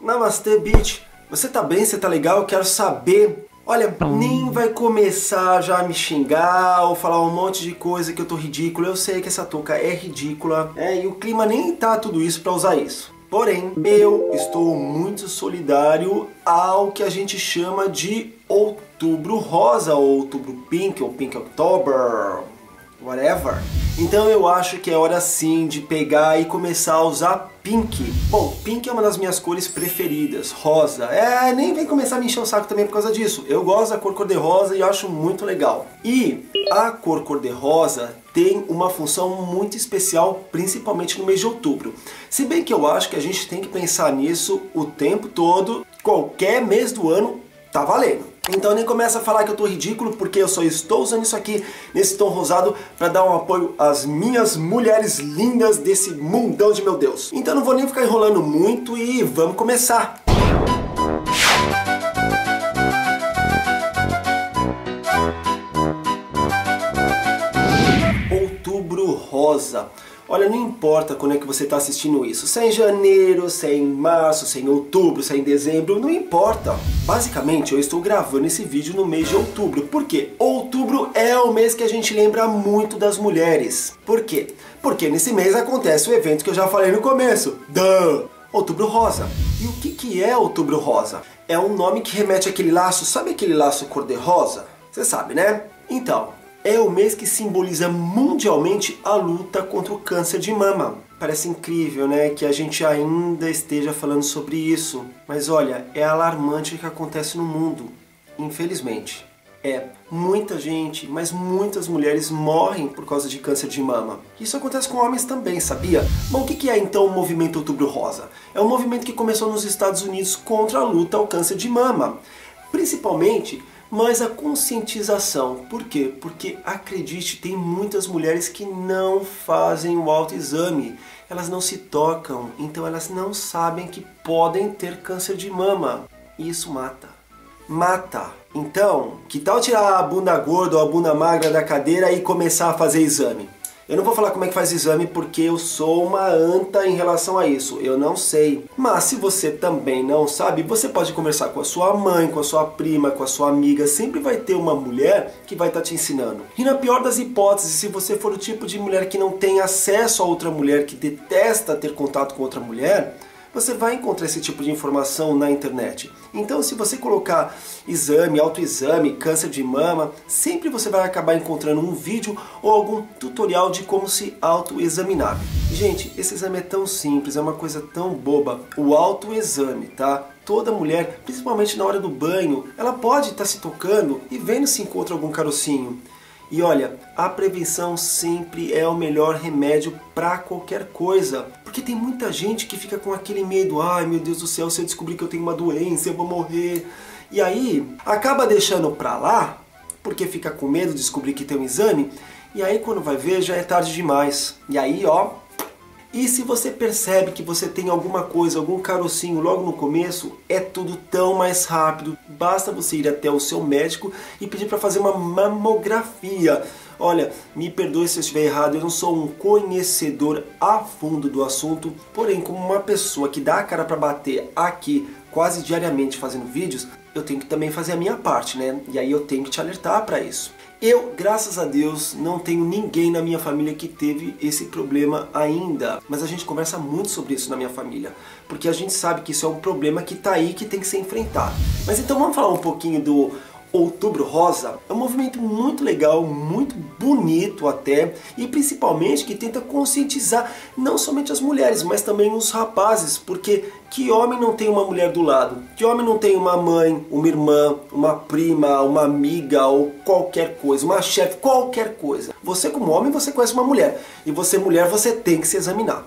Namastê, bitch. Você tá bem? Você tá legal? Eu quero saber. Olha, nem vai começar já a me xingar ou falar um monte de coisa que eu tô ridículo. Eu sei que essa touca é ridícula, é, e o clima nem tá tudo isso para usar isso. Porém, eu estou muito solidário ao que a gente chama de Outubro Rosa, ou Outubro Pink, ou Pink October, whatever. Então eu acho que é hora sim de pegar e começar a usar pink. Bom, pink é uma das minhas cores preferidas, rosa. É, nem vem começar a me encher o saco também por causa disso. Eu gosto da cor cor-de-rosa e acho muito legal. E a cor cor-de-rosa tem uma função muito especial, principalmente no mês de outubro. Se bem que eu acho que a gente tem que pensar nisso o tempo todo, qualquer mês do ano tá valendo. Então nem começa a falar que eu tô ridículo, porque eu só estou usando isso aqui nesse tom rosado para dar um apoio às minhas mulheres lindas desse mundão de meu Deus. Então não vou nem ficar enrolando muito e vamos começar. Outubro Rosa. Olha, não importa quando é que você está assistindo isso, se é em janeiro, se é em março, se é em outubro, se é em dezembro, não importa. Basicamente, eu estou gravando esse vídeo no mês de outubro. Por quê? Outubro é o mês que a gente lembra muito das mulheres. Por quê? Porque nesse mês acontece o evento que eu já falei no começo. Duh! Outubro Rosa. E o que, que é Outubro Rosa? É um nome que remete àquele laço, sabe aquele laço cor-de-rosa? Você sabe, né? Então, é o mês que simboliza mundialmente a luta contra o câncer de mama. Parece incrível, né, que a gente ainda esteja falando sobre isso, mas olha, é alarmante o que acontece no mundo, infelizmente. É, muita gente, mas muitas mulheres morrem por causa de câncer de mama. Isso acontece com homens também, sabia? Bom, o que é então o movimento Outubro Rosa? É um movimento que começou nos Estados Unidos contra a luta ao câncer de mama. Principalmente mas a conscientização. Por quê? Porque acredite, tem muitas mulheres que não fazem o autoexame, elas não se tocam, então elas não sabem que podem ter câncer de mama. E isso mata. Mata. Então, que tal tirar a bunda gorda ou a bunda magra da cadeira e começar a fazer exame? Eu não vou falar como é que faz exame porque eu sou uma anta em relação a isso, eu não sei. Mas se você também não sabe, você pode conversar com a sua mãe, com a sua prima, com a sua amiga, sempre vai ter uma mulher que vai estar tá te ensinando. E na pior das hipóteses, se você for o tipo de mulher que não tem acesso a outra mulher, que detesta ter contato com outra mulher, você vai encontrar esse tipo de informação na internet. Então, se você colocar exame, autoexame, câncer de mama, sempre você vai acabar encontrando um vídeo ou algum tutorial de como se autoexaminar. Gente, esse exame é tão simples, é uma coisa tão boba. O autoexame, tá? Toda mulher, principalmente na hora do banho, ela pode estar tá se tocando e vendo se encontra algum carocinho. E olha, a prevenção sempre é o melhor remédio para qualquer coisa. Porque tem muita gente que fica com aquele medo, ai meu Deus do céu, se eu descobrir que eu tenho uma doença, eu vou morrer. E aí acaba deixando para lá, porque fica com medo de descobrir que tem um exame, e aí quando vai ver já é tarde demais. E aí, ó, e se você percebe que você tem alguma coisa, algum carocinho logo no começo, é tudo tão mais rápido. Basta você ir até o seu médico e pedir para fazer uma mamografia. Olha, me perdoe se eu estiver errado, eu não sou um conhecedor a fundo do assunto, porém, como uma pessoa que dá a cara para bater aqui quase diariamente fazendo vídeos, eu tenho que também fazer a minha parte, né? E aí eu tenho que te alertar para isso. Eu, graças a Deus, não tenho ninguém na minha família que teve esse problema ainda. Mas a gente conversa muito sobre isso na minha família. Porque a gente sabe que isso é um problema que está aí que tem que ser enfrentado. Mas então vamos falar um pouquinho do Outubro Rosa é um movimento muito legal, muito bonito até, e principalmente que tenta conscientizar não somente as mulheres, mas também os rapazes, porque que homem não tem uma mulher do lado? Que homem não tem uma mãe, uma irmã, uma prima, uma amiga ou qualquer coisa, uma chefe, qualquer coisa? Você como homem, você conhece uma mulher, e você mulher, você tem que se examinar.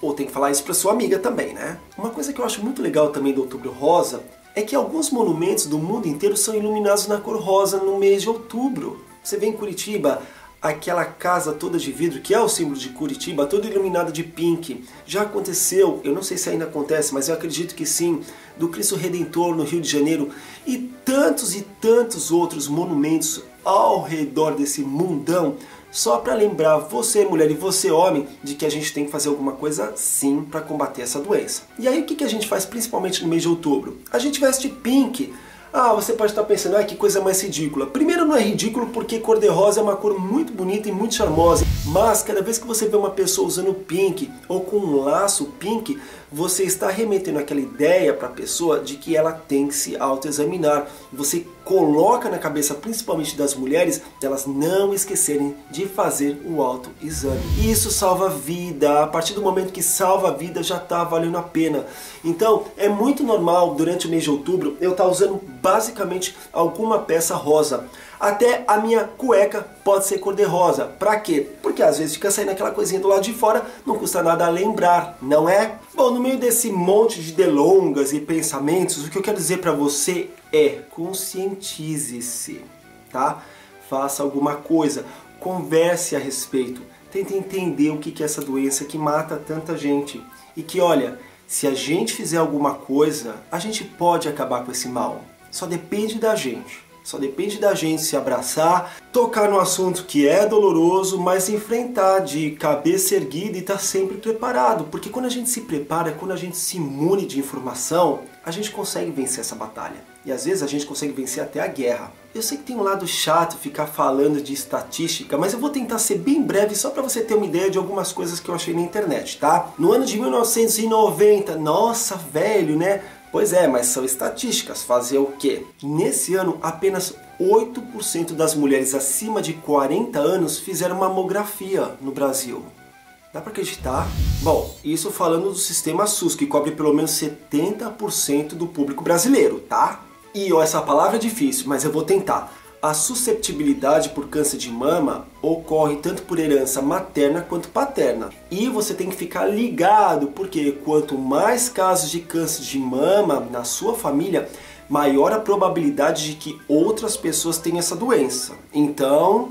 Ou tem que falar isso para sua amiga também, né? Uma coisa que eu acho muito legal também do Outubro Rosa é que alguns monumentos do mundo inteiro são iluminados na cor rosa no mês de outubro. Você vê em Curitiba aquela casa toda de vidro, que é o símbolo de Curitiba, toda iluminada de pink. Já aconteceu, eu não sei se ainda acontece, mas eu acredito que sim, do Cristo Redentor no Rio de Janeiro e tantos e tantos outros monumentos ao redor desse mundão só para lembrar você, mulher, e você, homem, de que a gente tem que fazer alguma coisa sim para combater essa doença. E aí o que, que a gente faz principalmente no mês de outubro? A gente veste pink. Ah, você pode estar pensando, ah, que coisa mais ridícula. Primeiro, não é ridículo porque cor-de-rosa é uma cor muito bonita e muito charmosa. Mas cada vez que você vê uma pessoa usando pink ou com um laço pink, você está remetendo aquela ideia para a pessoa de que ela tem que se autoexaminar. Você coloca na cabeça, principalmente das mulheres, elas não esquecerem de fazer o autoexame. Isso salva vida. A partir do momento que salva a vida, já está valendo a pena. Então, é muito normal durante o mês de outubro eu estar tá usando basicamente alguma peça rosa. Até a minha cueca pode ser cor-de-rosa. Pra quê? Porque às vezes fica saindo aquela coisinha do lado de fora, não custa nada lembrar, não é? Bom, no meio desse monte de delongas e pensamentos, o que eu quero dizer para você é conscientize-se, tá? Faça alguma coisa, converse a respeito, tente entender o que é essa doença que mata tanta gente. E que, olha, se a gente fizer alguma coisa, a gente pode acabar com esse mal. Só depende da gente. Só depende da gente se abraçar, tocar no assunto que é doloroso, mas enfrentar de cabeça erguida e estar tá sempre preparado. Porque quando a gente se prepara, quando a gente se imune de informação, a gente consegue vencer essa batalha. E às vezes a gente consegue vencer até a guerra. Eu sei que tem um lado chato ficar falando de estatística, mas eu vou tentar ser bem breve só para você ter uma ideia de algumas coisas que eu achei na internet, tá? No ano de 1990, nossa, velho, né? Pois é, mas são estatísticas. Fazer o quê? Nesse ano, apenas 8% das mulheres acima de 40 anos fizeram mamografia no Brasil. Dá para acreditar? Bom, isso falando do sistema SUS, que cobre pelo menos 70% do público brasileiro, tá? E ó, essa palavra é difícil, mas eu vou tentar. A susceptibilidade por câncer de mama ocorre tanto por herança materna quanto paterna. E você tem que ficar ligado, porque quanto mais casos de câncer de mama na sua família, maior a probabilidade de que outras pessoas tenham essa doença. Então,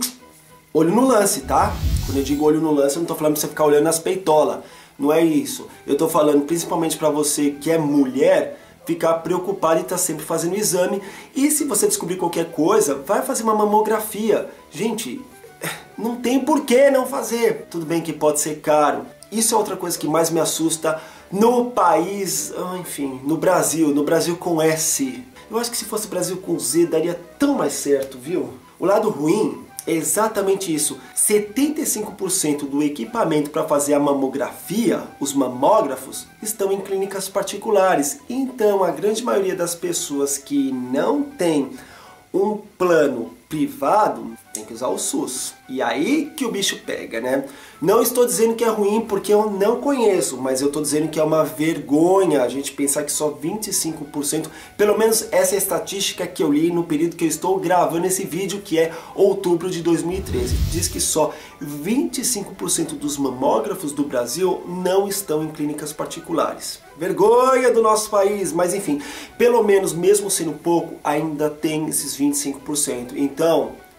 olho no lance, tá? Quando eu digo olho no lance, eu não estou falando para você ficar olhando nas peitolas. Não é isso. Eu estou falando principalmente para você que é mulher ficar preocupado e estar tá sempre fazendo exame. E se você descobrir qualquer coisa, vai fazer uma mamografia. Gente, não tem por que não fazer. Tudo bem que pode ser caro. Isso é outra coisa que mais me assusta no país, ah, enfim, no Brasil, no Brasil com S. Eu acho que se fosse Brasil com Z daria tão mais certo, viu? O lado ruim exatamente isso. 75% do equipamento para fazer a mamografia, os mamógrafos, estão em clínicas particulares. Então, a grande maioria das pessoas que não tem um plano privado tem que usar o SUS. E aí que o bicho pega, né? Não estou dizendo que é ruim porque eu não conheço, mas eu estou dizendo que é uma vergonha a gente pensar que só 25%, pelo menos essa é estatística que eu li no período que eu estou gravando esse vídeo, que é outubro de 2013. Diz que só 25% dos mamógrafos do Brasil não estão em clínicas particulares. Vergonha do nosso país, mas enfim, pelo menos mesmo sendo pouco, ainda tem esses 25%. Então,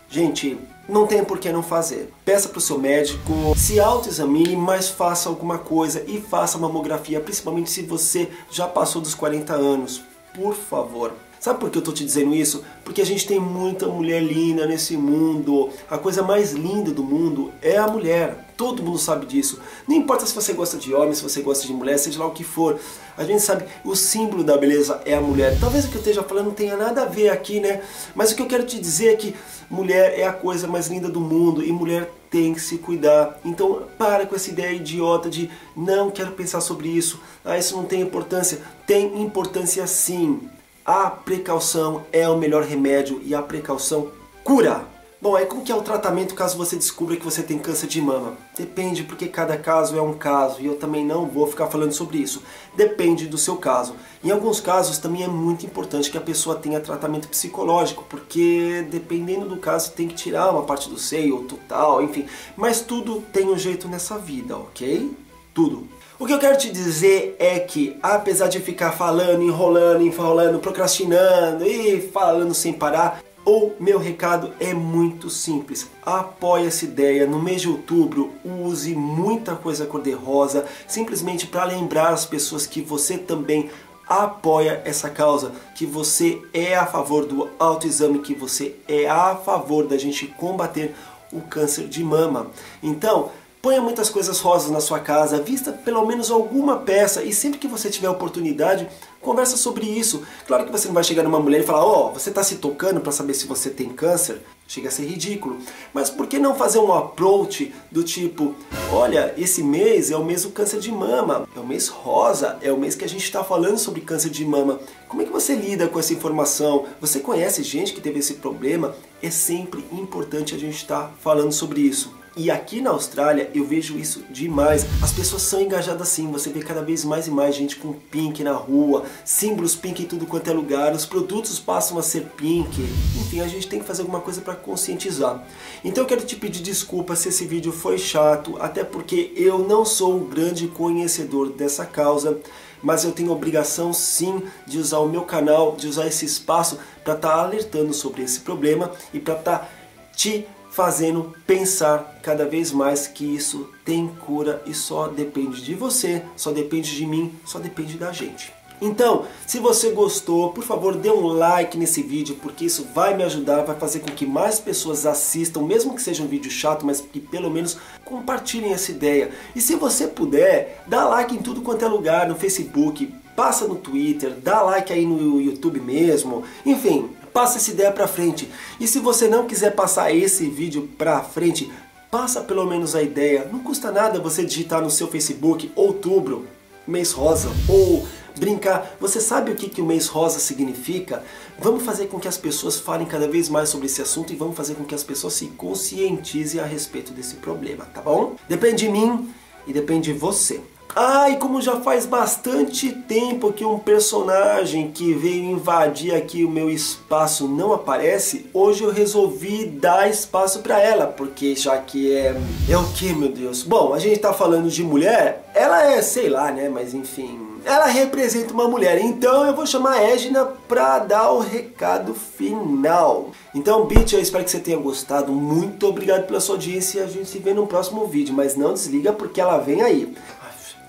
gente, não tem por que não fazer. Peça para o seu médico, se autoexamine, mas faça alguma coisa e faça mamografia, principalmente se você já passou dos 40 anos. Por favor. Sabe por que eu tô te dizendo isso? Porque a gente tem muita mulher linda nesse mundo. A coisa mais linda do mundo é a mulher. Todo mundo sabe disso. Não importa se você gosta de homem, se você gosta de mulher, seja lá o que for. A gente sabe, o símbolo da beleza é a mulher. Talvez o que eu esteja falando não tenha nada a ver aqui, né? Mas o que eu quero te dizer é que mulher é a coisa mais linda do mundo e mulher tem que se cuidar. Então para com essa ideia idiota de não quero pensar sobre isso, ah, isso não tem importância. Tem importância sim. A precaução é o melhor remédio e a precaução cura. Bom, aí como que é o tratamento caso você descubra que você tem câncer de mama? Depende, porque cada caso é um caso e eu também não vou ficar falando sobre isso. Depende do seu caso. Em alguns casos também é muito importante que a pessoa tenha tratamento psicológico, porque dependendo do caso tem que tirar uma parte do seio ou total, enfim. Mas tudo tem um jeito nessa vida, ok? Tudo. O que eu quero te dizer é que, apesar de ficar falando, enrolando, enrolando, procrastinando e falando sem parar, o meu recado é muito simples. Apoie essa ideia. No mês de outubro, use muita coisa cor-de-rosa, simplesmente para lembrar as pessoas que você também apoia essa causa, que você é a favor do autoexame, que você é a favor da gente combater o câncer de mama. Então, Ponha muitas coisas rosas na sua casa, vista pelo menos alguma peça e sempre que você tiver oportunidade, conversa sobre isso. Claro que você não vai chegar numa mulher e falar: "Ó, oh, você está se tocando para saber se você tem câncer?" Chega a ser ridículo. Mas por que não fazer um approach do tipo: "Olha, esse mês é o mês do câncer de mama, é o mês rosa, é o mês que a gente está falando sobre câncer de mama. Como é que você lida com essa informação? Você conhece gente que teve esse problema? É sempre importante a gente estar tá falando sobre isso." E aqui na Austrália eu vejo isso demais. As pessoas são engajadas assim, você vê cada vez mais e mais gente com pink na rua, símbolos pink em tudo quanto é lugar, os produtos passam a ser pink. Enfim, a gente tem que fazer alguma coisa para conscientizar. Então eu quero te pedir desculpa se esse vídeo foi chato, até porque eu não sou um grande conhecedor dessa causa mas eu tenho obrigação sim de usar o meu canal, de usar esse espaço para estar tá alertando sobre esse problema e para estar tá te fazendo pensar cada vez mais que isso tem cura e só depende de você, só depende de mim, só depende da gente. Então, se você gostou, por favor, dê um like nesse vídeo, porque isso vai me ajudar, vai fazer com que mais pessoas assistam, mesmo que seja um vídeo chato, mas que pelo menos compartilhem essa ideia. E se você puder, dá like em tudo quanto é lugar, no Facebook, passa no Twitter, dá like aí no YouTube mesmo, enfim, passa essa ideia para frente. E se você não quiser passar esse vídeo para frente, passa pelo menos a ideia. Não custa nada você digitar no seu Facebook outubro, mês rosa, ou brincar. Você sabe o que, que o mês rosa significa? Vamos fazer com que as pessoas falem cada vez mais sobre esse assunto e vamos fazer com que as pessoas se conscientizem a respeito desse problema, tá bom? Depende de mim e depende de você. Ah, e como já faz bastante tempo que um personagem que veio invadir aqui o meu espaço não aparece, hoje eu resolvi dar espaço para ela, porque já que é... É o que, meu Deus? Bom, a gente tá falando de mulher, ela é, sei lá, né, mas enfim... Ela representa uma mulher, então eu vou chamar a Edna pra dar o recado final. Então, Bitch, eu espero que você tenha gostado. Muito obrigado pela sua audiência e a gente se vê no próximo vídeo. Mas não desliga porque ela vem aí.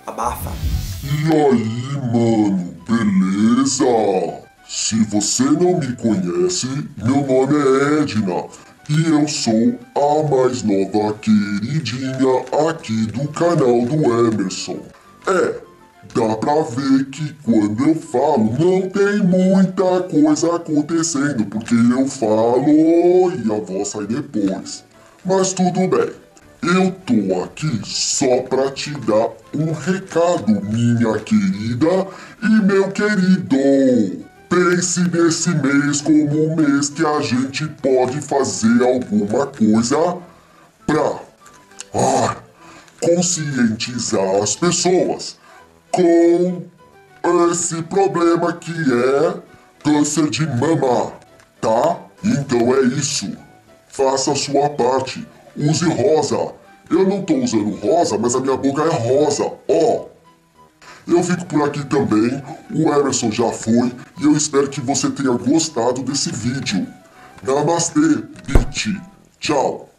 Abafa. E aí, mano, beleza? Se você não me conhece, meu nome é Edna e eu sou a mais nova queridinha aqui do canal do Emerson. É, dá pra ver que quando eu falo não tem muita coisa acontecendo, porque eu falo e a voz sai depois. Mas tudo bem. Eu tô aqui só para te dar um recado, minha querida e meu querido. Pense nesse mês como um mês que a gente pode fazer alguma coisa pra ah, conscientizar as pessoas com esse problema que é câncer de mama, tá? Então é isso. Faça a sua parte use rosa. Eu não tô usando rosa, mas a minha boca é rosa, ó. Eu fico por aqui também, o Emerson já foi e eu espero que você tenha gostado desse vídeo. Namastê, bitch. Tchau.